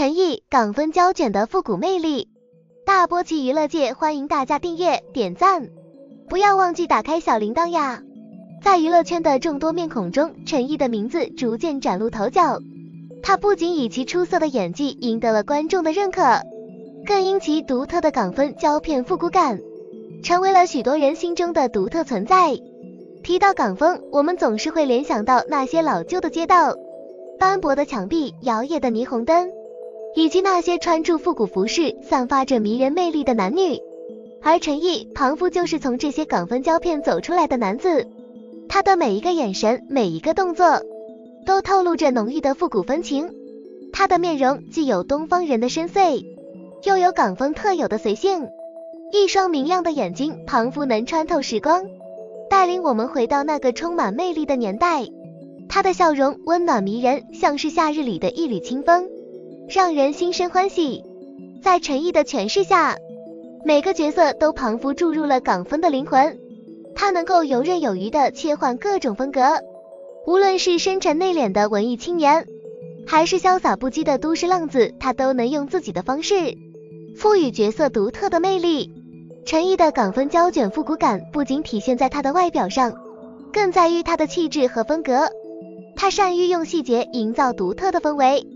陈毅港风胶卷的复古魅力，大波奇娱乐界欢迎大家订阅点赞，不要忘记打开小铃铛呀！在娱乐圈的众多面孔中，陈毅的名字逐渐崭露头角。他不仅以其出色的演技赢得了观众的认可，更因其独特的港风胶片复古感，成为了许多人心中的独特存在。提到港风，我们总是会联想到那些老旧的街道、斑驳的墙壁、摇曳的霓虹灯，以及那些穿着复古服饰、散发着迷人魅力的男女。而陈毅庞父就是从这些港风胶片走出来的男子，他的每一个眼神、每一个动作，都透露着浓郁的复古风情。他的面容既有东方人的深邃，又有港风特有的随性，一双明亮的眼睛庞佛能穿透时光。带领我们回到那个充满魅力的年代，他的笑容温暖迷人，像是夏日里的一缕清风，让人心生欢喜。在陈毅的诠释下，每个角色都仿佛注入了港风的灵魂。他能够游刃有余的切换各种风格，无论是深沉内敛的文艺青年，还是潇洒不羁的都市浪子，他都能用自己的方式赋予角色独特的魅力。陈毅的港风胶卷复古感不仅体现在他的外表上，更在于他的气质和风格。他善于用细节营造独特的氛围，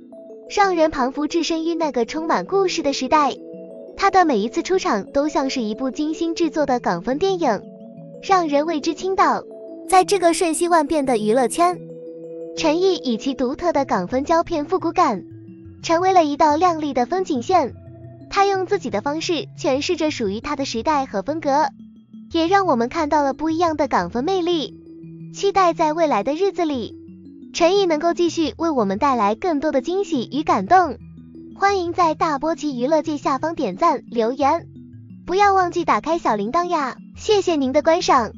让人彷佛置身于那个充满故事的时代。他的每一次出场都像是一部精心制作的港风电影，让人为之倾倒。在这个瞬息万变的娱乐圈，陈毅以其独特的港风胶片复古感，成为了一道亮丽的风景线。他用自己的方式诠释着属于他的时代和风格，也让我们看到了不一样的港风魅力。期待在未来的日子里，陈毅能够继续为我们带来更多的惊喜与感动。欢迎在大波奇娱乐界下方点赞留言，不要忘记打开小铃铛呀！谢谢您的观赏。